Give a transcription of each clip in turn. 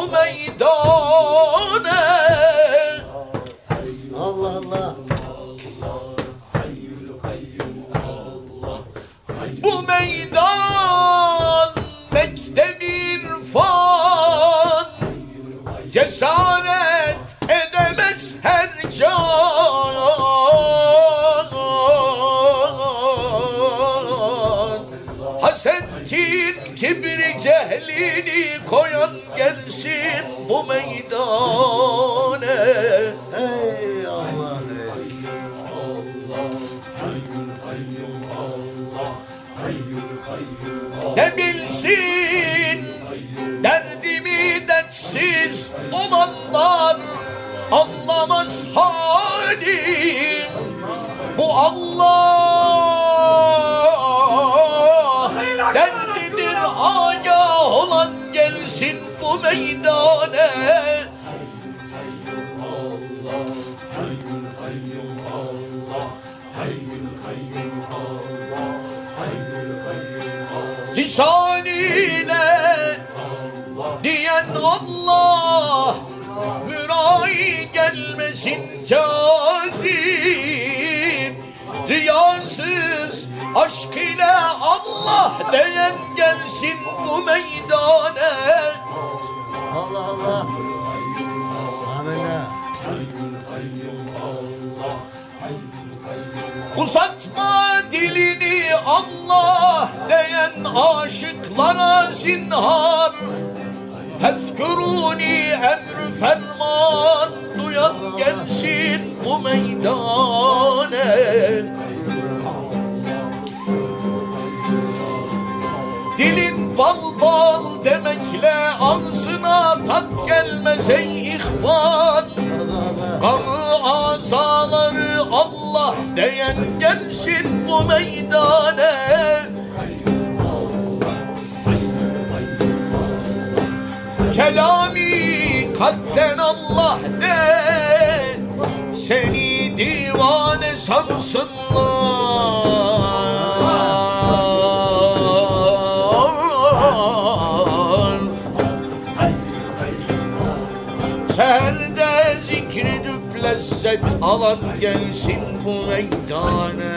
bu meydana Allah Allah. Bu meydan mektebin fan. Cesaret edemez her can. Hasetin kibri cehlini koyan gel gelsin bu meydane. Ey Allah. Ne bilsin derdimi dertsiz olanlar Anlamaz halim. Bu Allah gelsin bu meydane. Lisan ile diyen Allah Mürai gelmesin kazim aşk ile Allah diyen gelsin bu meydane Allah Allah. Amenna. Uzatma dilini Allah diyen aşıklara zinhar Tezkuruni emr ferman Dilin bal bal demekle ağzına tat gelmez ey ihvan. Kanı azaları Allah diyen gelsin bu meydane Kelami kalpten Allah de Seni divane sansınlar alan gelsin bu meydane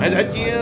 Medet ya